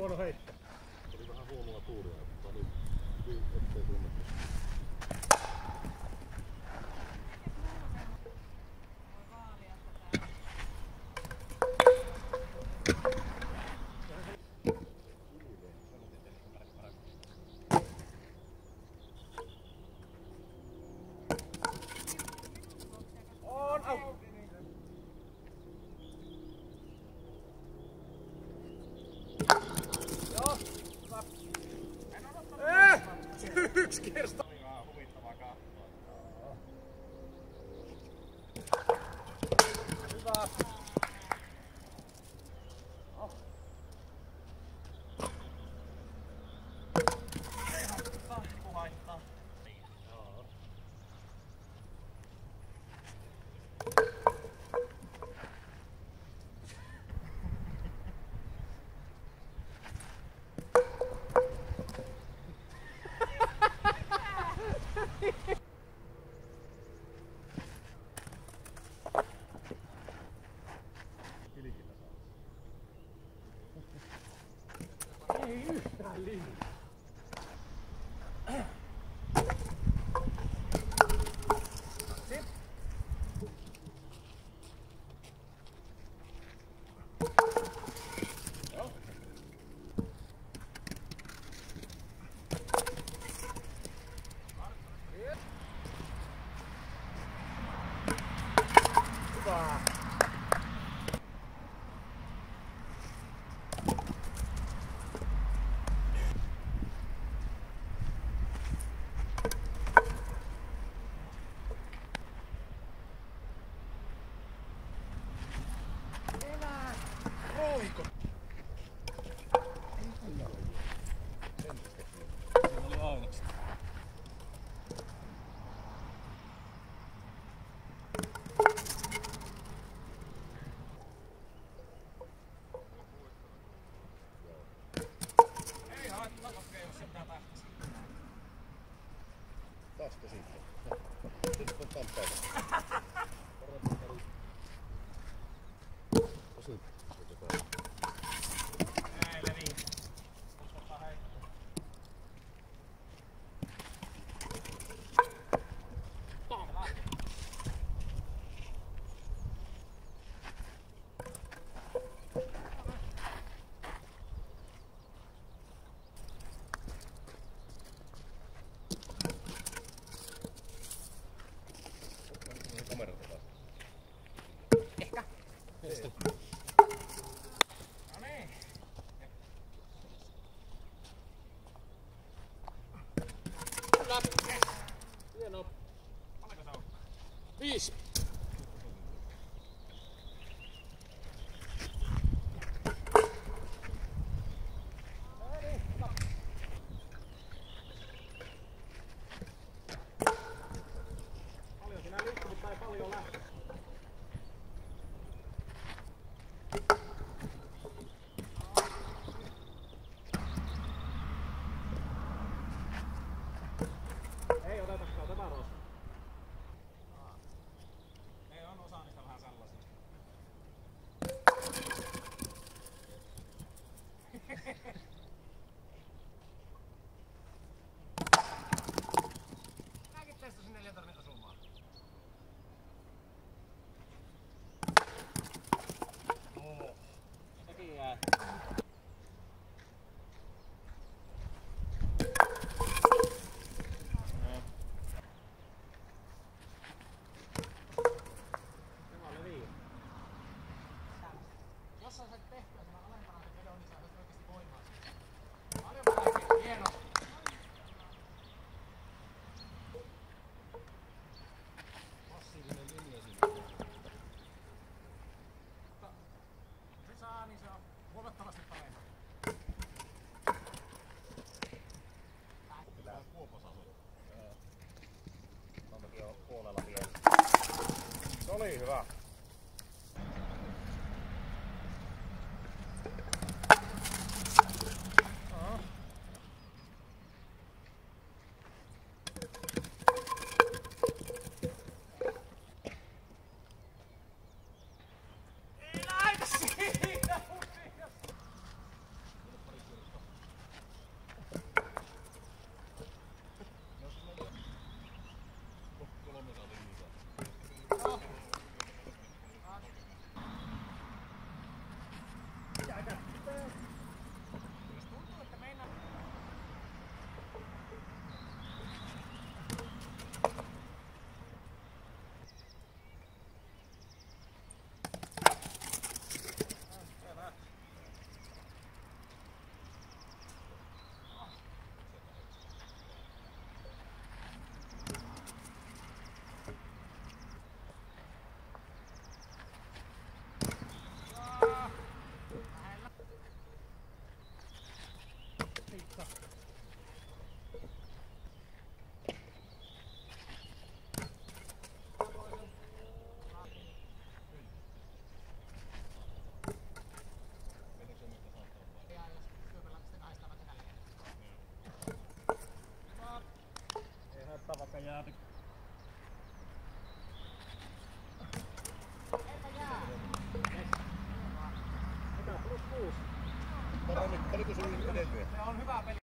huono heitto. Oli vähän huonoa tuuria, mutta oli hyvin ettei tunnettu. Oh, out! esquerda. Aline. on pedal. va. Kuusi? Oliko? Se on hyvä peli.